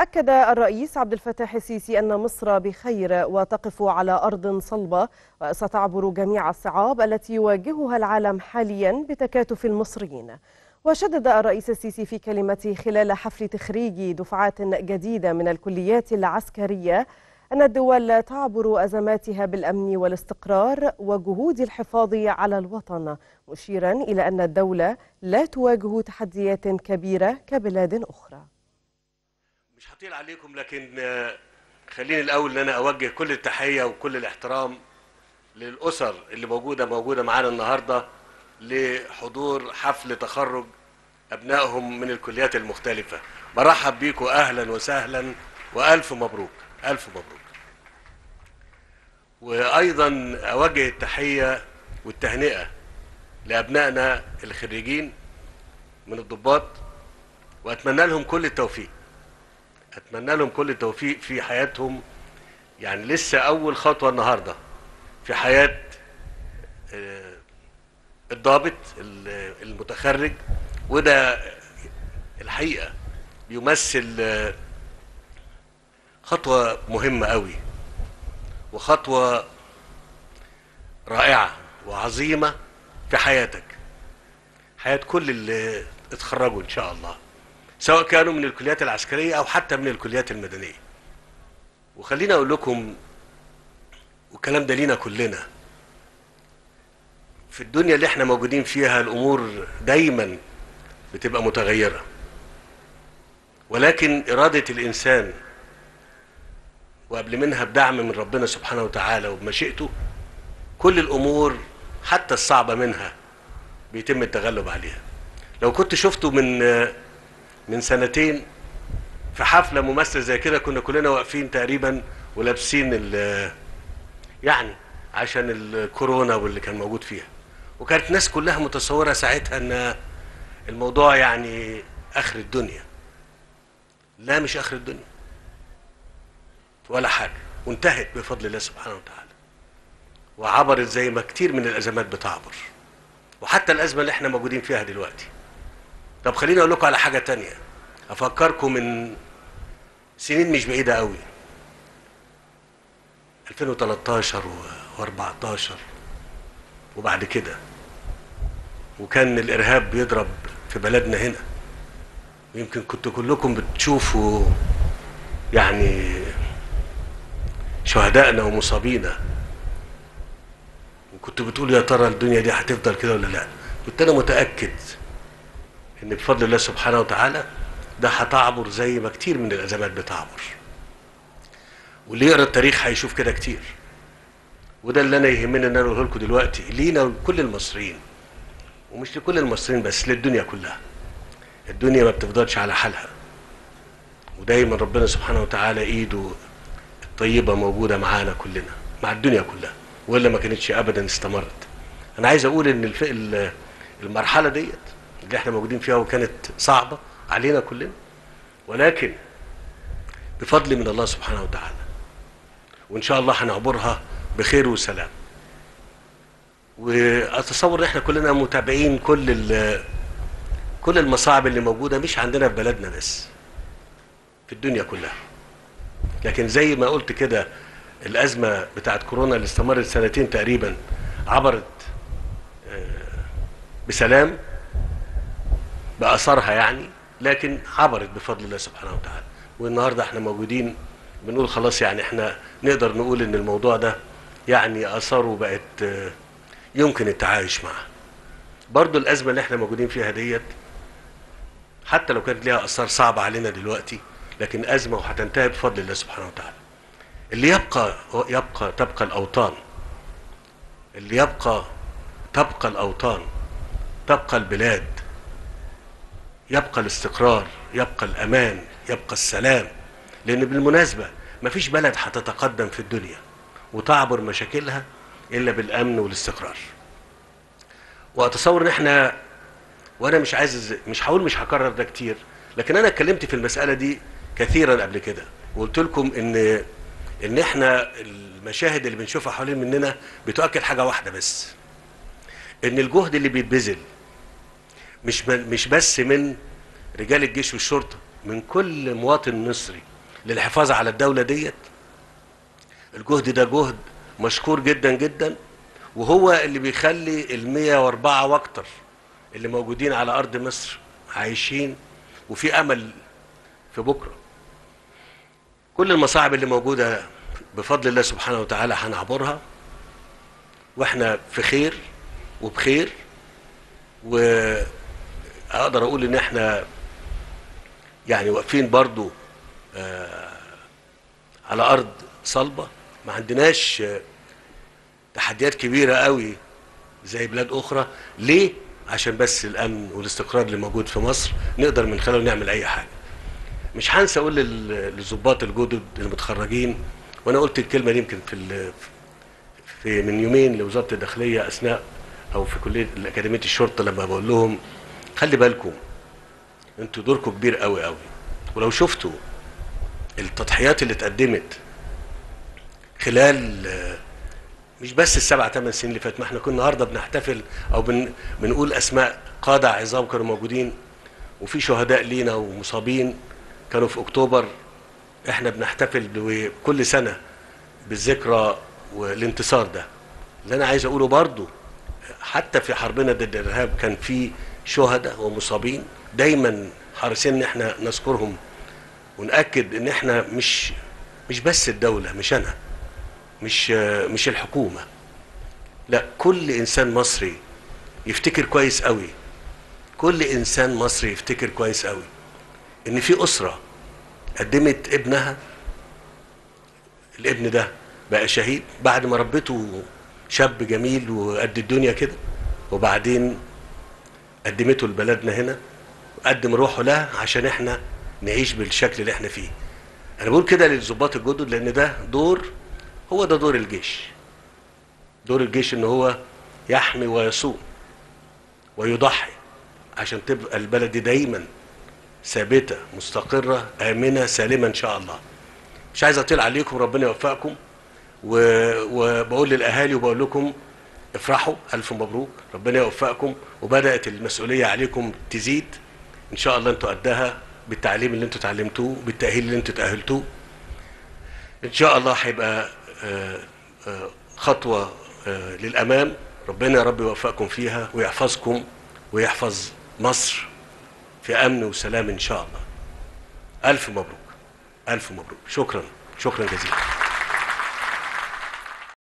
أكد الرئيس عبد الفتاح السيسي أن مصر بخير وتقف على أرض صلبة وستعبر جميع الصعاب التي يواجهها العالم حاليا بتكاتف المصريين. وشدد الرئيس السيسي في كلمته خلال حفل تخريج دفعات جديدة من الكليات العسكرية أن الدول تعبر أزماتها بالأمن والاستقرار وجهود الحفاظ على الوطن مشيرا إلى أن الدولة لا تواجه تحديات كبيرة كبلاد أخرى. مش هطيل عليكم لكن آه، خليني الأول إن أنا أوجه كل التحية وكل الاحترام للأسر اللي موجودة موجودة معانا النهارده لحضور حفل تخرج أبنائهم من الكليات المختلفة. برحب بيكم أهلا وسهلا وألف مبروك ألف مبروك. وأيضا أوجه التحية والتهنئة لأبنائنا الخريجين من الضباط وأتمنى لهم كل التوفيق. أتمنى لهم كل التوفيق في حياتهم. يعني لسه أول خطوة النهارده في حياة آه، الضابط ال- المتخرج وده الحقيقة بيمثل آه، خطوة مهمة قوي وخطوة رائعة وعظيمة في حياتك. حياة كل اللي اتخرجوا إن شاء الله. سواء كانوا من الكليات العسكرية أو حتى من الكليات المدنية. وخليني أقول لكم والكلام ده لينا كلنا. في الدنيا اللي إحنا موجودين فيها الأمور دايما بتبقى متغيرة. ولكن إرادة الإنسان وقبل منها بدعم من ربنا سبحانه وتعالى وبمشيئته كل الأمور حتى الصعبة منها بيتم التغلب عليها. لو كنت شفته من من سنتين في حفلة ممثل زي كده كنا كلنا واقفين تقريبا ولابسين ال يعني عشان الكورونا واللي كان موجود فيها. وكانت الناس كلها متصورة ساعتها إن الموضوع يعني آخر الدنيا. لا مش آخر الدنيا. ولا حاجة. وانتهت بفضل الله سبحانه وتعالى. وعبرت زي ما كتير من الأزمات بتعبر. وحتى الأزمة اللي إحنا موجودين فيها دلوقتي. طب خليني أقول لكم على حاجة تانية. أفكركم من سنين مش بعيدة قوي. 2013 و14 وبعد كده. وكان الإرهاب بيضرب في بلدنا هنا. ويمكن كنتوا كلكم بتشوفوا يعني شهدائنا ومصابينا. وكنتوا بتقولوا يا ترى الدنيا دي هتفضل كده ولا لا؟ كنت أنا متأكد. إن بفضل الله سبحانه وتعالى ده هتعبر زي ما كتير من الأزمات بتعبر. واللي يقرأ التاريخ هيشوف كده كتير. وده اللي أنا يهمني إن أنا أقوله لكم دلوقتي. لينا ولكل المصريين ومش لكل المصريين بس للدنيا كلها. الدنيا ما بتفضلش على حالها. ودايما ربنا سبحانه وتعالى إيده الطيبة موجودة معانا كلنا مع الدنيا كلها وإلا ما كانتش ابدا استمرت. أنا عايز أقول إن المرحلة ديت اللي إحنا موجودين فيها وكانت صعبة علينا كلنا. ولكن بفضل من الله سبحانه وتعالى وإن شاء الله هنعبرها بخير وسلام. واتصور إن إحنا كلنا متابعين كل كل المصاعب اللي موجودة مش عندنا في بلدنا بس في الدنيا كلها. لكن زي ما قلت كده الأزمة بتاعت كورونا اللي استمرت سنتين تقريبا عبرت آه، بسلام. باثارها يعني لكن عبرت بفضل الله سبحانه وتعالى. والنهاردة إحنا موجودين بنقول خلاص يعني إحنا نقدر نقول إن الموضوع ده يعني آثاره بقت آه، يمكن التعايش معها برضو الأزمة اللي إحنا موجودين فيها ديت حتى لو كانت ليها آثار صعبة علينا دلوقتي لكن أزمة وهتنتهي بفضل الله سبحانه وتعالى. اللي يبقى يبقى تبقى الأوطان اللي يبقى تبقى الأوطان تبقى البلاد يبقى الاستقرار يبقى الأمان يبقى السلام. لأن بالمناسبة مفيش بلد هتتقدم في الدنيا وتعبر مشاكلها إلا بالأمن والاستقرار. وأتصور إن إحنا وأنا مش عايز مش هقول مش هكرر ده كتير لكن أنا اتكلمت في المسألة دي كثيرا قبل كده. وقلت لكم إن إن إحنا المشاهد اللي بنشوفها حوالين مننا بتؤكد حاجة واحدة بس إن الجهد اللي بيتبذل مش مش بس من رجال الجيش والشرطة من كل مواطن مصري للحفاظ على الدولة ديت. الجهد ده جهد مشكور جدا جدا وهو اللي بيخلي ال 104 وأكتر اللي موجودين على أرض مصر عايشين وفي أمل في بكرة. كل المصاعب اللي موجودة بفضل الله سبحانه وتعالى هنعبرها وإحنا في خير وبخير واقدر أقول إن إحنا يعني واقفين برضو آه على أرض صلبة. ما عندناش آه تحديات كبيرة قوي زي بلاد أخرى. ليه؟ عشان بس الأمن والاستقرار اللي موجود في مصر. نقدر من خلاله نعمل أي حاجة. مش هنسى أقول للظباط الجدد المتخرجين وأنا قلت الكلمة دي يمكن في في من يومين لوزارة الداخلية أثناء أو في كلية اكاديميه الشرطة لما بقول لهم خلي بالكم أنتوا دوركم كبير قوي قوي. ولو شفتوا التضحيات اللي اتقدمت خلال مش بس السبع ثمان سنين اللي فاتت ما إحنا كنا النهارده بنحتفل أو بن بنقول أسماء قادة عظام كانوا موجودين وفي شهداء لينا ومصابين كانوا في أكتوبر. إحنا بنحتفل كل سنة بالذكرى والانتصار ده. اللي أنا عايز أقوله برضو حتى في حربنا ضد الإرهاب كان في شهداء ومصابين. دايما حريصين إن إحنا نذكرهم ونأكد إن إحنا مش مش بس الدولة مش أنا مش مش الحكومة. لا كل إنسان مصري يفتكر كويس قوي كل إنسان مصري يفتكر كويس قوي إن في أسرة قدمت ابنها. الابن ده بقى شهيد بعد ما ربته شاب جميل وقد الدنيا كده وبعدين قدمته لبلدنا هنا وقدم روحه لها عشان إحنا نعيش بالشكل اللي إحنا فيه أنا بقول كده للظباط الجدد لأن ده دور هو ده دور الجيش دور الجيش إن هو يحمي ويصوم ويضحي عشان تبقى البلد دي دايما ثابتة مستقرة آمنة سالمة إن شاء الله مش عايز أطيل عليكم ربنا يوفقكم. وبقول للأهالي وبقول لكم افرحوا ألف مبروك. ربنا يوفقكم. وبدأت المسؤولية عليكم تزيد. إن شاء الله أنتوا قدها بالتعليم اللي أنتوا اتعلمتوه بالتأهيل اللي أنتوا تأهلتوه. إن شاء الله هيبقى خطوة للأمام. ربنا يا رب يوفقكم فيها ويحفظكم ويحفظ مصر في أمن وسلام إن شاء الله. ألف مبروك. ألف مبروك. شكرا. شكرا جزيلا.